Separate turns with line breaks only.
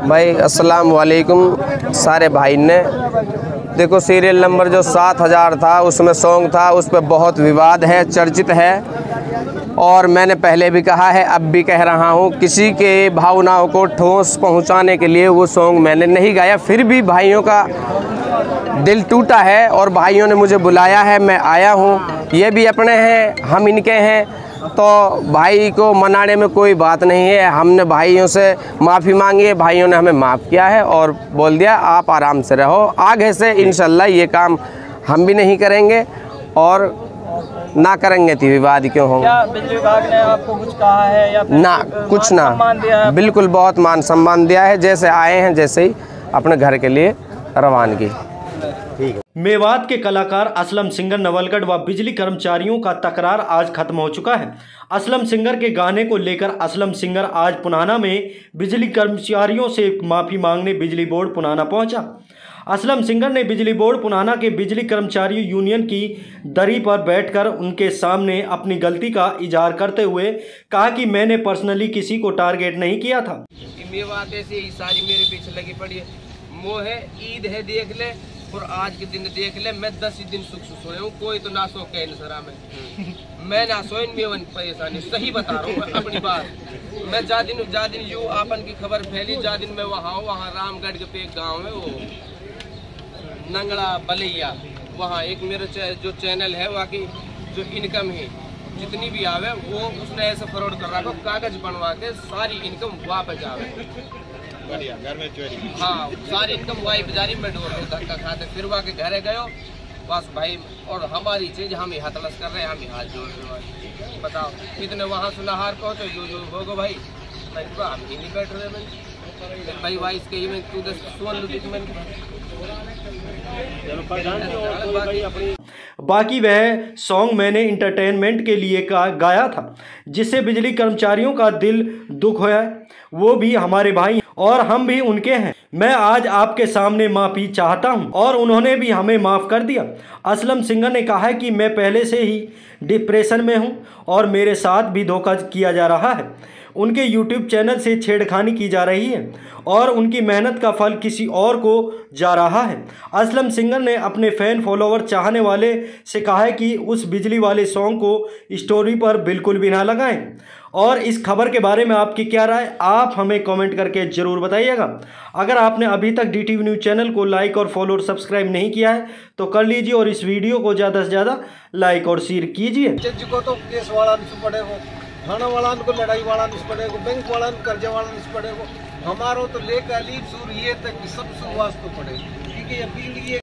भाई अस्सलाम वालेकुम सारे भाई ने। देखो, सीरियल नंबर जो सात हज़ार था, उसमें सॉन्ग था, उस पर बहुत विवाद है, चर्चित है। और मैंने पहले भी कहा है, अब भी कह रहा हूँ, किसी के भावनाओं को ठोस पहुँचाने के लिए वो सॉन्ग मैंने नहीं गाया। फिर भी भाइयों का दिल टूटा है और भाइयों ने मुझे बुलाया है, मैं आया हूँ। ये भी अपने हैं, हम इनके हैं। तो भाई को मनाने में कोई बात नहीं है। हमने भाइयों से माफ़ी मांगी है। भाइयों ने हमें माफ़ किया है और बोल दिया आप आराम से रहो। आगे से इनशाला ये काम हम भी नहीं करेंगे और ना करेंगे तो विवाद क्यों होंगे?
क्या बिजली विभाग ने आपको कुछ कहा है या
ना कुछ ना। बिल्कुल बहुत मान सम्मान दिया है। जैसे आए हैं जैसे ही अपने घर के लिए रवानगी।
मेवात के कलाकार असलम सिंगर नवलगढ़ व बिजली कर्मचारियों का तकरार आज खत्म हो चुका है। असलम सिंगर के गाने को लेकर असलम सिंगर आज पुनाना में बिजली कर्मचारियों से माफ़ी मांगने बिजली बोर्ड पुनाना पहुँचा। असलम सिंगर ने बिजली बोर्ड पुनाना के बिजली कर्मचारी यूनियन की दरी पर बैठकर उनके सामने अपनी गलती का इजहार करते हुए कहा कि मैंने पर्सनली किसी को टारगेट नहीं किया था।
मेवात ऐसे ही सारी मेरे पीछे लगी पड़ी है। मोह है, ईद है, देख ले। और आज के दिन देख ले, मैं दस ही दिन सुख से सोया हूँ, कोई तो ना सो के सरा में। मैं ना सोए मेवन परेशानी सही बता रहा हूँ अपनी बात। मैं जा दिन जा दिन यू आपन की खबर फैली, जा दिन मैं वहाँ हूँ, वहाँ रामगढ़ के पे गाँव है वो, नंगड़ा बलैया। वहाँ एक मेरा चे- जो चैनल है, वहाँ की जो इनकम है, जितनी भी आवे, वो उसने ऐसे फ्रॉड कर रखा, कागज़ बनवा के सारी इनकम वापस आवे। हाँ सारी इनकम वही बाजारी में डोर धक्का खाते फिर वहाँ के घरे गयो, बस भाई, और हमारी चीज़, हम ही हथलस कर रहे हैं, हम ही हाथ जोड़ रहे बताओ, कितने वहाँ सुनाहार पहुँचो, जो जो होगो भाई। मैं हम ही नहीं बैठ रहे भाई। वाई इसके ही में तू दस सुन लुटी मैं?
बाकी वह सॉन्ग मैंने इंटरटेनमेंट के लिए का गाया था, जिससे बिजली कर्मचारियों का दिल दुख है वो भी हमारे भाई और हम भी उनके हैं। मैं आज आपके सामने माफ़ी चाहता हूँ और उन्होंने भी हमें माफ़ कर दिया। असलम सिंगर ने कहा है कि मैं पहले से ही डिप्रेशन में हूँ और मेरे साथ भी धोखा किया जा रहा है। उनके यूट्यूब चैनल से छेड़खानी की जा रही है और उनकी मेहनत का फल किसी और को जा रहा है। असलम सिंगर ने अपने फ़ैन फॉलोवर चाहने वाले से कहा है कि उस बिजली वाले सॉन्ग को स्टोरी पर बिल्कुल भी ना लगाएँ। और इस खबर के बारे में आपकी क्या राय, आप हमें कमेंट करके ज़रूर बताइएगा। अगर आपने अभी तक डी टी न्यूज़ चैनल को लाइक और फॉलो और सब्सक्राइब नहीं किया है तो कर लीजिए और इस वीडियो को ज़्यादा से ज़्यादा लाइक और शेयर कीजिए।
थाना वाला को, लड़ाई वाला नहीं पड़ेगा बैंक वाला कर्जे वाला नहीं पड़ेगा हमारो तो लेकर अलीब सूर ये तक सब शुरुआत तो ठीक क्योंकि अपील ये